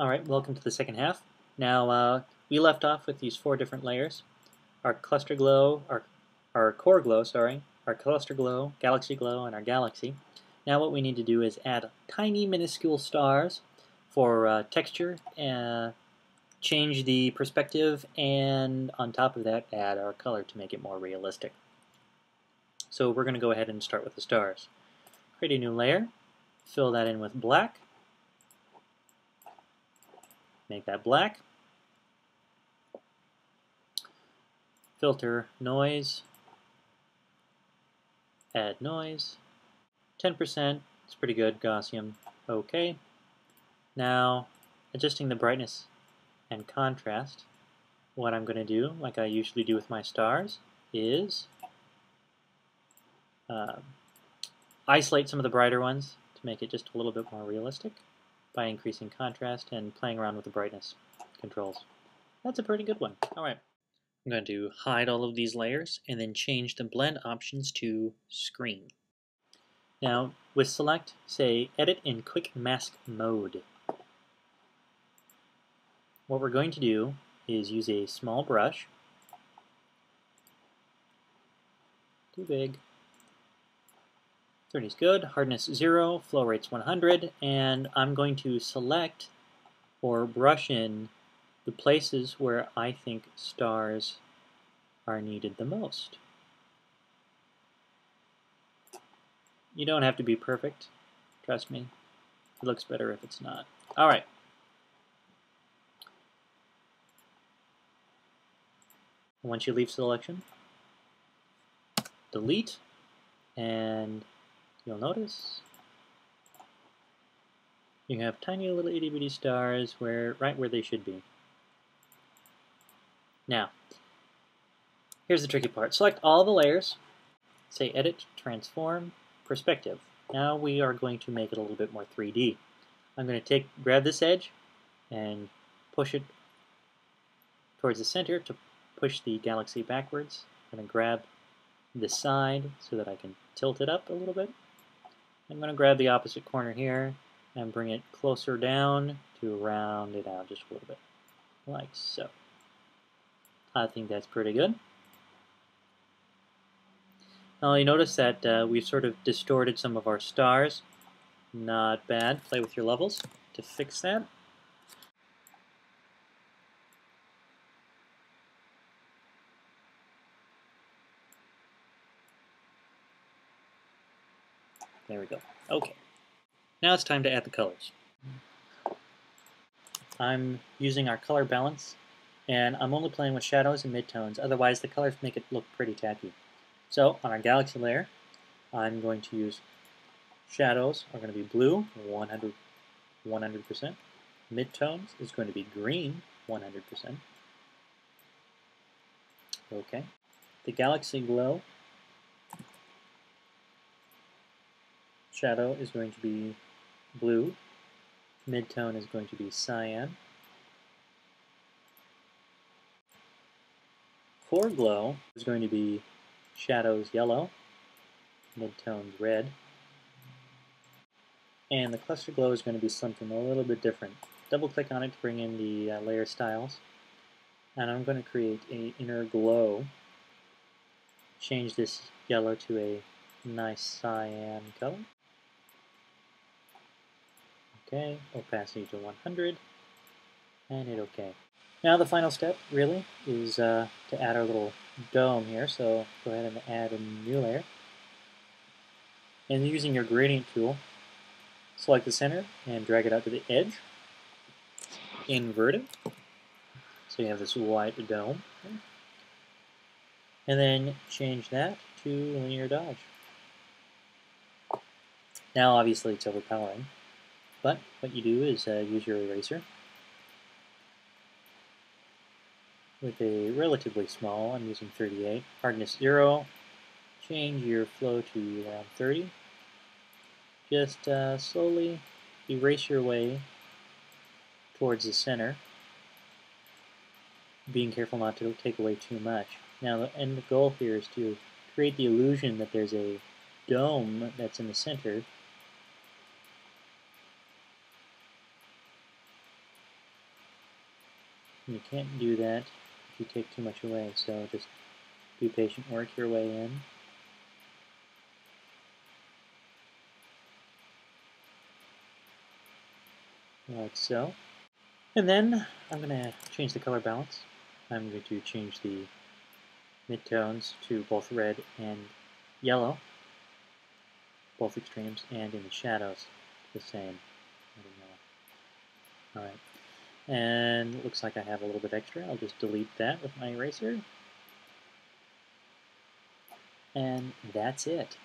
Alright, welcome to the second half. Now, uh, we left off with these four different layers. Our cluster glow, our, our core glow, sorry, our cluster glow, galaxy glow, and our galaxy. Now what we need to do is add tiny minuscule stars for uh, texture, uh, change the perspective, and on top of that add our color to make it more realistic. So we're going to go ahead and start with the stars. Create a new layer, fill that in with black, make that black, filter noise, add noise, 10%, it's pretty good, Gaussian, okay. Now, adjusting the brightness and contrast, what I'm going to do, like I usually do with my stars, is uh, isolate some of the brighter ones to make it just a little bit more realistic by increasing contrast and playing around with the brightness controls. That's a pretty good one. All right. I'm going to hide all of these layers and then change the blend options to screen. Now, with select, say edit in quick mask mode. What we're going to do is use a small brush. Too big. 30 is good, hardness 0, flow rate's 100, and I'm going to select or brush in the places where I think stars are needed the most. You don't have to be perfect, trust me. It looks better if it's not. All right. Once you leave selection, delete, and you'll notice you have tiny little itty bitty stars where right where they should be. Now, here's the tricky part. Select all the layers, say Edit, Transform, Perspective. Now we are going to make it a little bit more 3D. I'm going to take grab this edge and push it towards the center to push the galaxy backwards. I'm going to grab this side so that I can tilt it up a little bit. I'm going to grab the opposite corner here and bring it closer down to round it out just a little bit, like so. I think that's pretty good. Now you notice that uh, we've sort of distorted some of our stars. Not bad. Play with your levels to fix that. There we go. Okay. Now it's time to add the colors. I'm using our color balance, and I'm only playing with shadows and midtones, otherwise the colors make it look pretty tacky. So on our galaxy layer, I'm going to use shadows are going to be blue, 100, 100%. Midtones is going to be green, 100%. Okay. The galaxy glow shadow is going to be blue, midtone is going to be cyan, core glow is going to be shadows yellow, midtones red, and the cluster glow is going to be something a little bit different. Double click on it to bring in the uh, layer styles, and I'm going to create a inner glow, change this yellow to a nice cyan color. Okay, opacity to 100, and hit OK. Now the final step, really, is uh, to add our little dome here, so go ahead and add a new layer. And using your gradient tool, select the center and drag it out to the edge. Invert it, so you have this white dome. And then change that to linear dodge. Now obviously it's overpowering. But what you do is uh, use your eraser with a relatively small, I'm using 38, hardness 0, change your flow to around 30. Just uh, slowly erase your way towards the center, being careful not to take away too much. Now the end goal here is to create the illusion that there's a dome that's in the center You can't do that if you take too much away, so just be patient, work your way in. Like so. And then I'm going to change the color balance. I'm going to change the midtones to both red and yellow, both extremes, and in the shadows the same. Alright, and it looks like I have a little bit extra. I'll just delete that with my eraser. And that's it.